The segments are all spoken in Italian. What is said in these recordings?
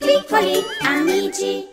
piccoli amici.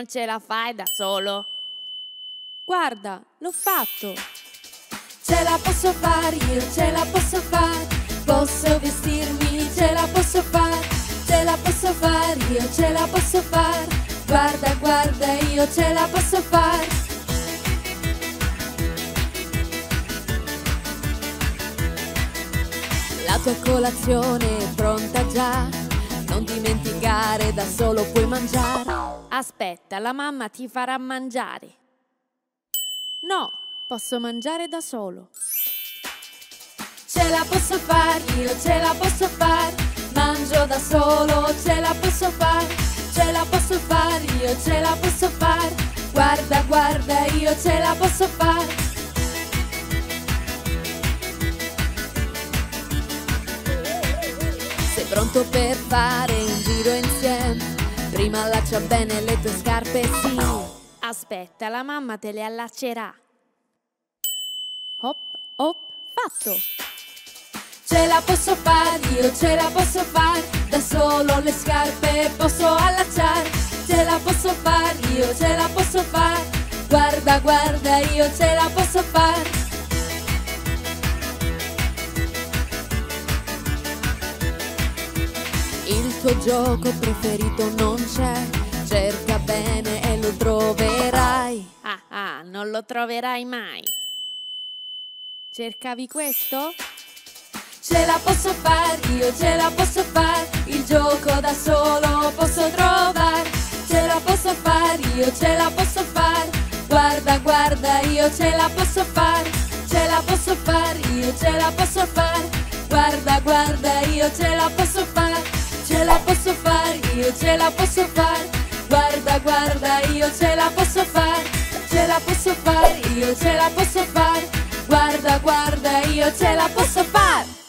Non ce la fai da solo? Guarda, l'ho fatto. Ce la posso fare, io ce la posso fare. Posso vestirmi, ce la posso fare. Ce la posso fare, io ce la posso fare. Guarda, guarda, io ce la posso fare. La tua colazione è pronta già. Non dimenticare, da solo puoi mangiare. Aspetta, la mamma ti farà mangiare. No, posso mangiare da solo. Ce la posso fare, io ce la posso fare, mangio da solo, ce la posso fare, ce la posso fare, io ce la posso fare, guarda, guarda, io ce la posso fare. Sei pronto per fare un giro insieme? Prima allaccia bene le tue scarpe, sì. Aspetta, la mamma te le allaccerà. Hop, hop, fatto. Ce la posso fare, io ce la posso fare, da solo le scarpe posso allacciare. Ce la posso fare, io ce la posso fare, guarda, guarda, io ce la posso fare. Tuo gioco preferito non c'è, cerca bene e lo troverai. Ah, ah, non lo troverai mai. Cercavi questo? Ce la posso fare, io ce la posso fare, il gioco da solo posso trovare. Ce la posso fare, io ce la posso fare, guarda, guarda, io ce la posso fare. Ce la posso fare, io ce la posso fare, guarda, guarda, io ce la posso fare. Ce la posso fare, io ce la posso fare, guarda, guarda, io ce la posso fare. Ce la posso fare, io ce la posso fare, guarda, guarda, io ce la posso fare.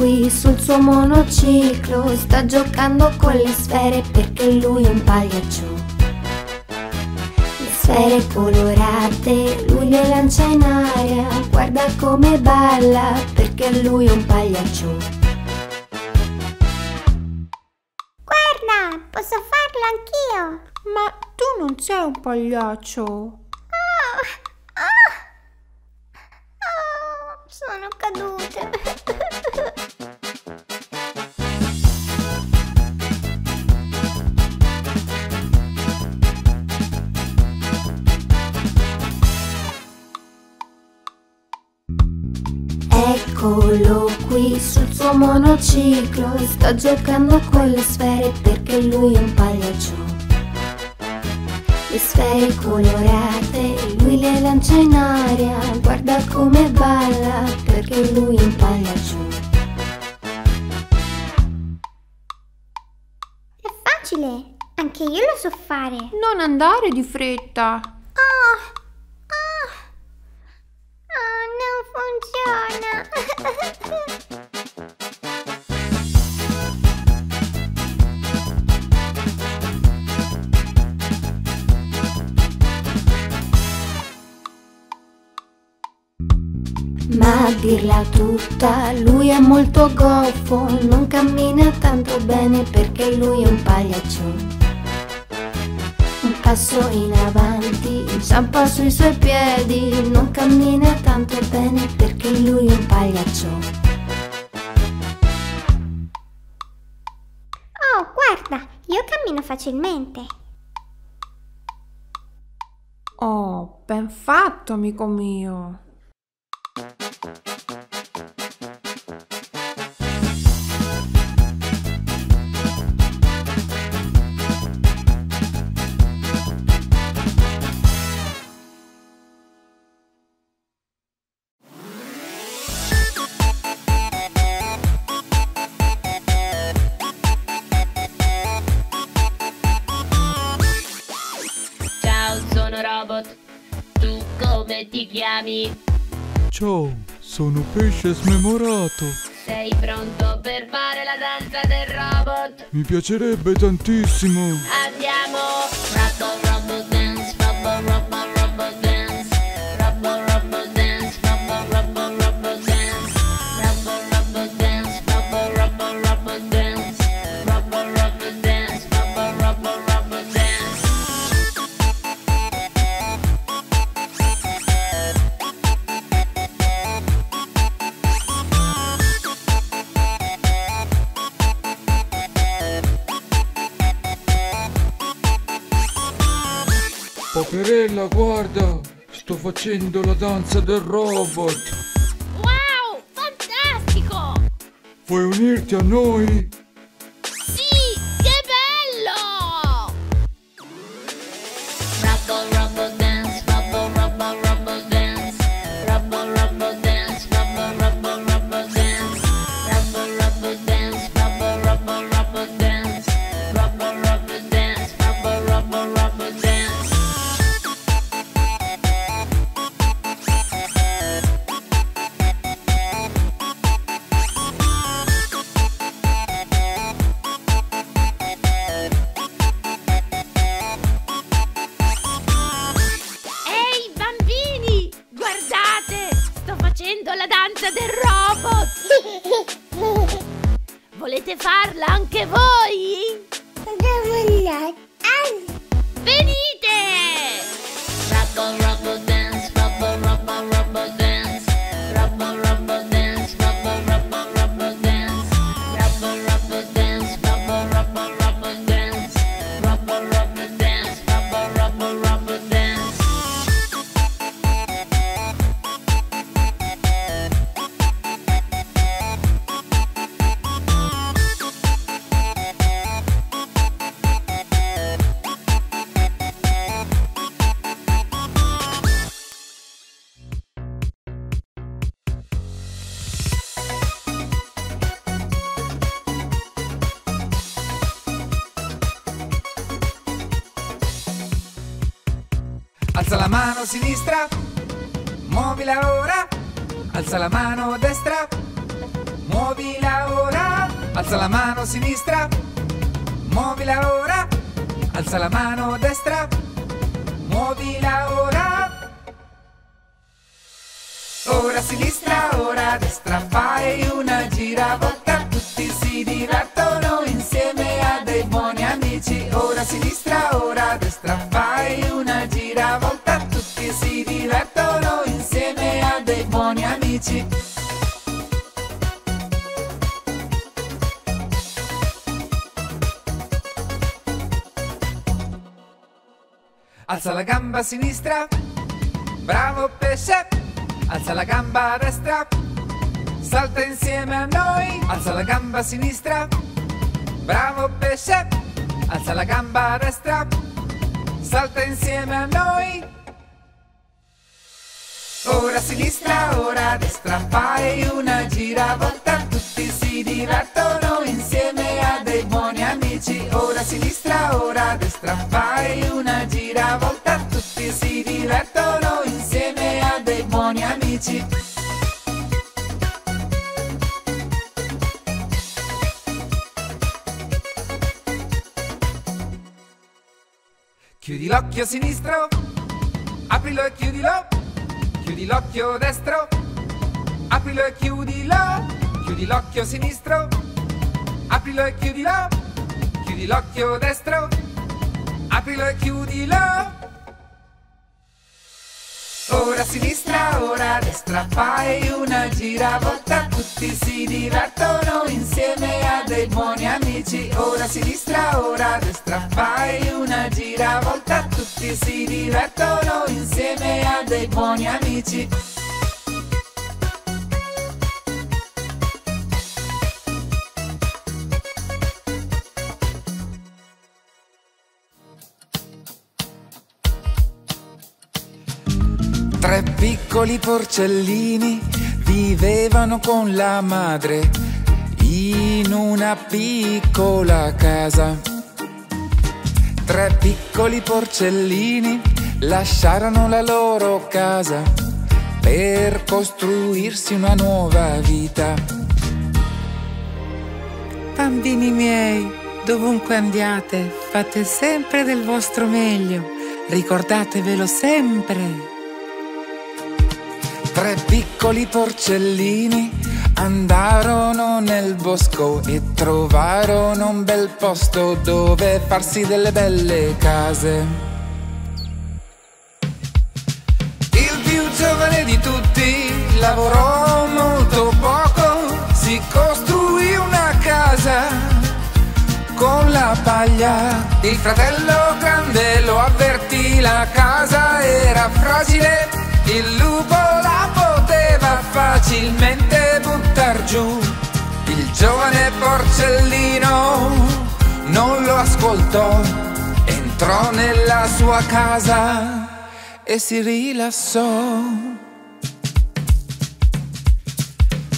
Qui sul suo monociclo, sta giocando con le sfere perché lui è un pagliaccio. Le sfere colorate, lui le lancia in aria, guarda come balla perché lui è un pagliaccio. Guarda, posso farlo anch'io. Ma tu non sei un pagliaccio. Oh, sono cadute. Eccolo qui sul suo monociclo, sta giocando con le sfere perché lui è un pagliaccio. Le sfere colorate, lui le lancia in aria, guarda come balla perché lui è un pagliaccio. È facile, anche io lo so fare. Non andare di fretta. Oh, oh, oh non funziona. Ma a dirla tutta, lui è molto goffo, non cammina tanto bene perché lui è un pagliaccio. Passo in avanti, inciampa sui suoi piedi, non cammina tanto bene perché lui è un pagliaccio. Oh, guarda, io cammino facilmente. Oh, ben fatto, amico mio. Come ti chiami? Ciao, sono pesce smemorato. Sei pronto per fare la danza del robot? Mi piacerebbe tantissimo. Andiamo! Rubble Paperella, guarda, sto facendo la danza del robot. Wow, fantastico! Vuoi unirti a noi? Sinistra, muovila ora. Alza la mano destra, muovila ora. Alza la mano sinistra, muovila ora. Alza la mano destra, muovila ora. Ora sinistra, ora destra, fai una giravolta, tutti si divertono insieme a dei buoni amici. Ora sinistra, ora destra, Alza la gamba sinistra, bravo pesce, alza la gamba destra, salta insieme a noi, alza la gamba sinistra, bravo pesce, alza la gamba destra, salta insieme a noi. Ora sinistra, ora destra, fai una giravolta, tutti si divertono insieme a dei buoni amici. Ora sinistra, ora destra, fai una giravolta, tutti si divertono insieme a dei buoni amici. Chiudi l'occhio sinistro, aprilo e chiudilo, chiudi l'occhio destro, aprilo e chiudilo, chiudi l'occhio sinistro, aprilo e chiudilo, chiudi l'occhio destro, aprilo e chiudilo. Ora sinistra, ora destra, fai una giravolta, tutti si divertono insieme a dei buoni amici. Ora sinistra, ora destra, fai una giravolta, tutti si divertono insieme a dei buoni amici. Piccoli porcellini vivevano con la madre in una piccola casa. Tre piccoli porcellini lasciarono la loro casa per costruirsi una nuova vita. Bambini miei, dovunque andiate, fate sempre del vostro meglio. Ricordatevelo sempre. Tre piccoli porcellini andarono nel bosco e trovarono un bel posto dove farsi delle belle case. Il più giovane di tutti lavorò molto poco, si costruì una casa con la paglia. Il fratello grande lo avvertì, la casa era fragile, il lupo la facilmente buttar giù. Il giovane porcellino non lo ascoltò, entrò nella sua casa e si rilassò.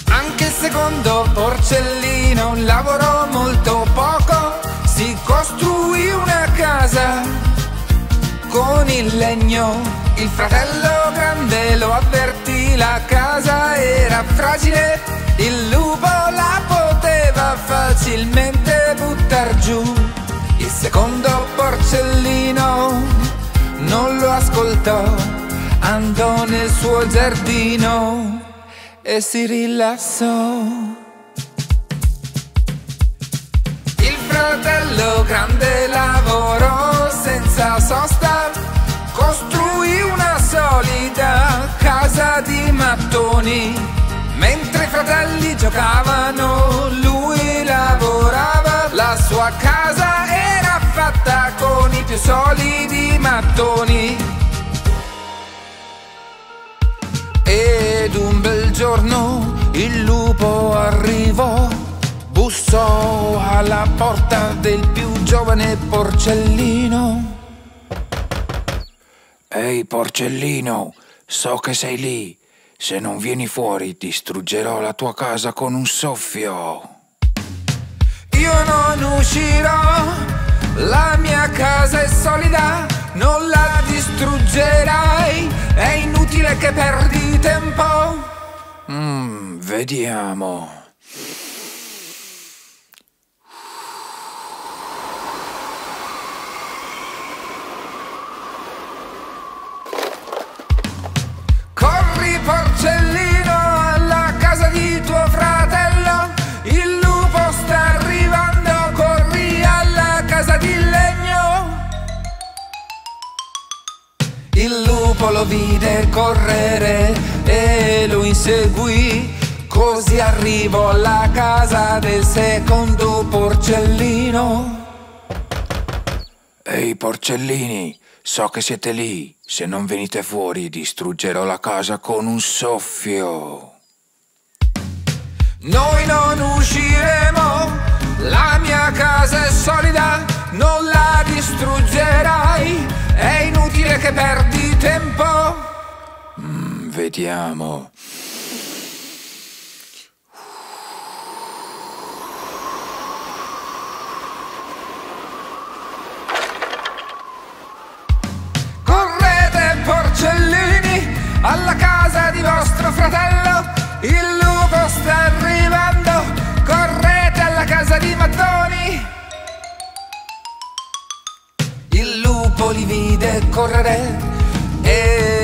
Anche il secondo porcellino lavorò molto poco, si costruì una casa con il legno. Il fratello grande lo avvertì, la casa era fragile, il lupo la poteva facilmente buttar giù. Il secondo porcellino non lo ascoltò, andò nel suo giardino e si rilassò. Il fratello grande lavorò senza sosta, costruì solida casa di mattoni. Mentre i fratelli giocavano, lui lavorava, la sua casa era fatta con i più solidi mattoni. Ed un bel giorno il lupo arrivò, bussò alla porta del più giovane porcellino. Ehi porcellino, so che sei lì. Se non vieni fuori distruggerò la tua casa con un soffio. Io non uscirò, la mia casa è solida, non la distruggerai, è inutile che perdi tempo. Mmm, vediamo. Vide correre e lo inseguì, così arrivò alla casa del secondo porcellino. Ehi porcellini, so che siete lì. Se non venite fuori distruggerò la casa con un soffio. Noi non usciremo, la mia casa è solida, non la distruggerai, è inutile che perdi tempo. Mm, vediamo. Correte porcellini alla casa di vostro fratello, il lupo sta arrivando, correte alla casa di mattoni. Il lupo li vide correre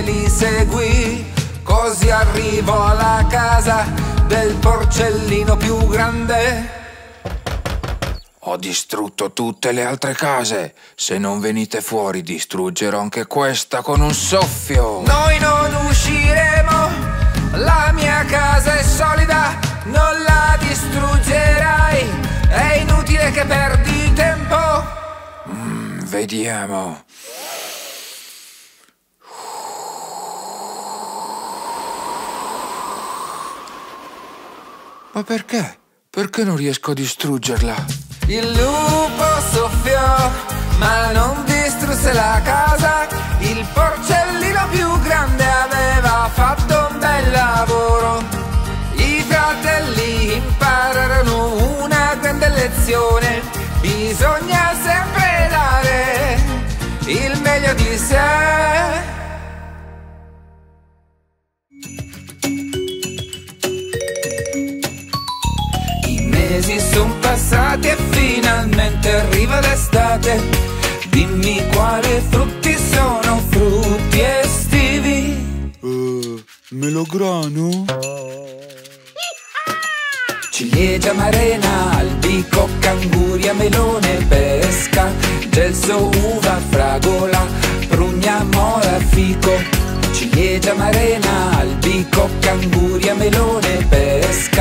li seguì, così arrivò alla casa del porcellino più grande. Ho distrutto tutte le altre case. Se non venite fuori distruggerò anche questa con un soffio. Noi non usciremo, la mia casa è solida, non la distruggerai, è inutile che perdi tempo. Mm, vediamo. Ma perché? Perché non riesco a distruggerla? Il lupo soffiò, ma non distrusse la casa, il porcellino più grande aveva fatto un bel lavoro. I fratelli impararono una grande lezione, bisogna sempre dare il meglio di sé. Passati e finalmente arriva l'estate. Dimmi quali frutti sono frutti estivi. Uh, melograno? Ciliegia, marena, albicocca, anguria, melone, pesca, gelso, uva, fragola, prugna, mora, fico. Ciliegia, marena, albicocca, anguria, melone, pesca,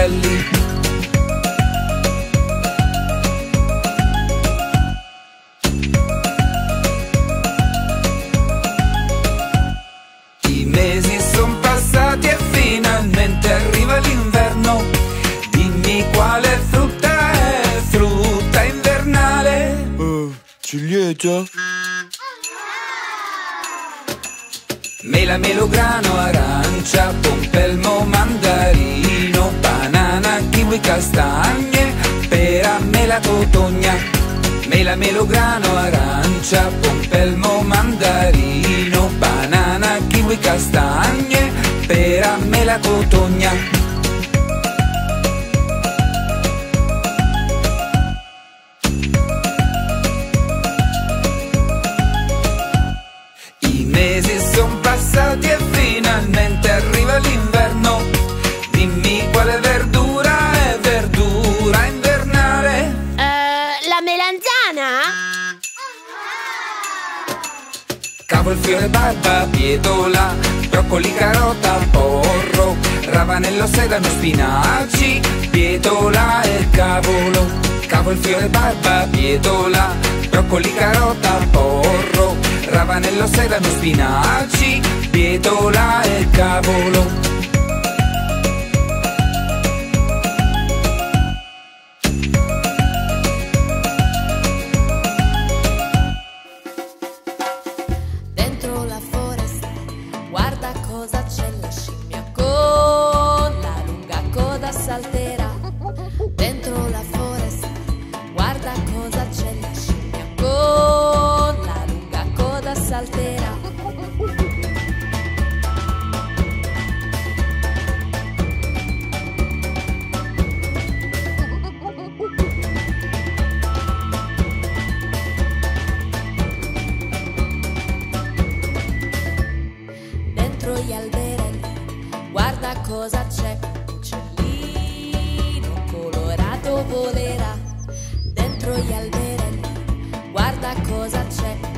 fratelli. I mesi sono passati e finalmente arriva l'inverno. Dimmi quale frutta è frutta invernale. Oh, uh, ciliegia. Mela melograno arancia, pompelmo, mandarino, banana, kiwi, castagne, pera, mela, cotogna. nello sedano spinaci. Pietola e cavolo cavo Cavolo, fiore, barba, pietola Broccoli, carota, porro. Ravanello, sedano, spinaci. Pietola e cavolo volerà dentro gli alberi. Guarda cosa c'è.